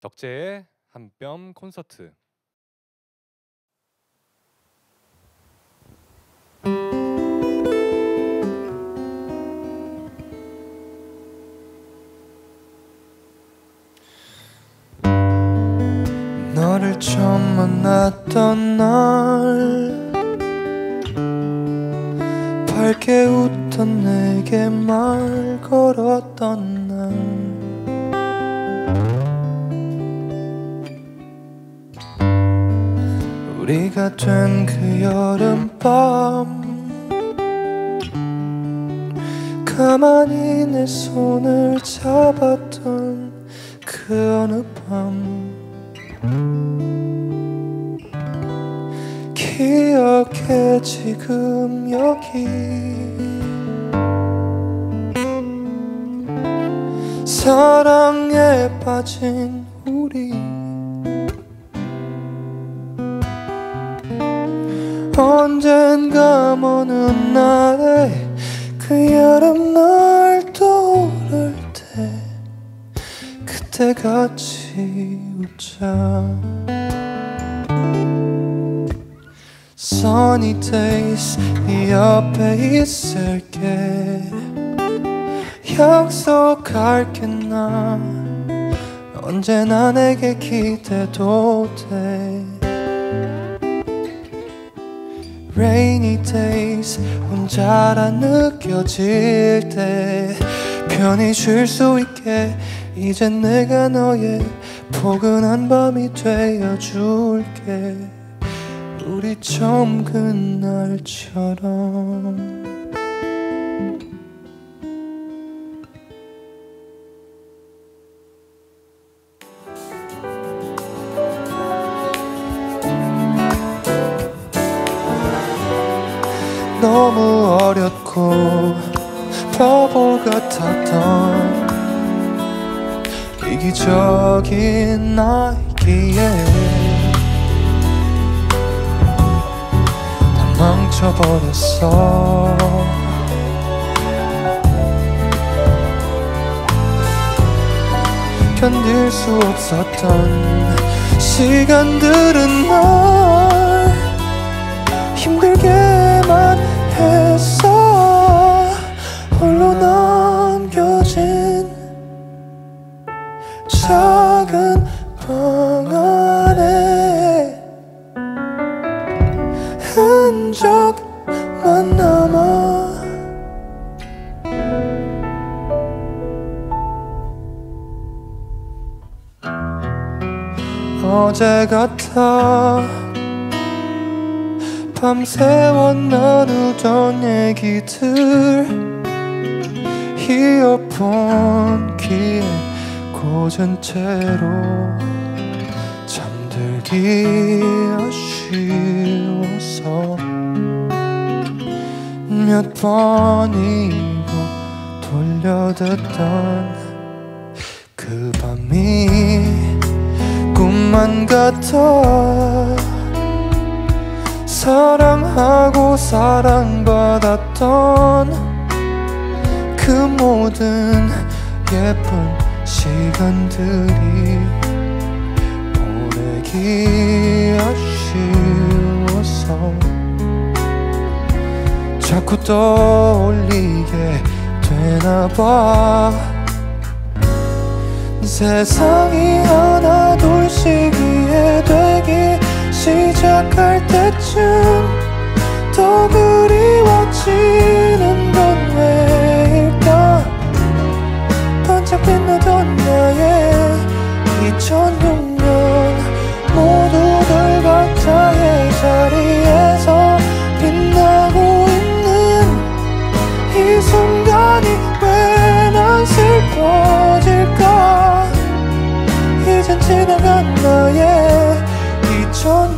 덕재의 한 뼘 콘서트. 너를 처음 만났던 날 밝게 웃던 내게 말 걸었던 날 우리가 된 그 여름밤. 가만히 내 손을 잡았던 그 어느 밤. 기억해 지금 여기. 사랑에 빠진 우리 언젠가 먼 훗날에 그 여름 날 떠오를 때 그때 같이 웃자. Sunny days 네 옆에 있을게. 약속할게 나. 언제나 내게 기대도 돼 Rainy days 혼자라 느껴질 때 편히 쉴 수 있게 이젠 내가 너의 포근한 밤이 되어줄게. 우리 처음 그날처럼 너무 어렸고 바보 같았던 이기적인 나이기에 다 망쳐버렸어. 견딜 수 없었던 시간들은 날 힘들게 흔적만 남아 어제 같아. 밤새워 나누던 얘기들. 이어폰 귀에 꽂은 채로 잠들기 아쉬워서 몇 번이고 돌려듣던 그 밤이 꿈만 같아. 사랑하고 사랑받았던 그 모든 예쁜 시간들이 보내기 아쉬워서 자꾸 떠올리게 되나 봐. 세상이 하나 둘 지나간 나의 2006